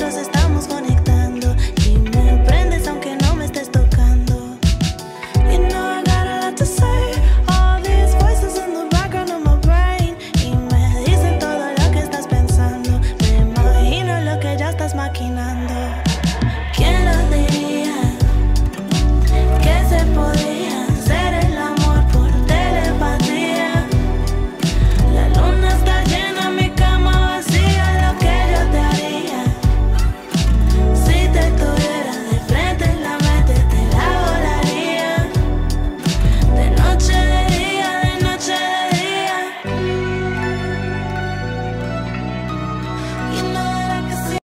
Nos está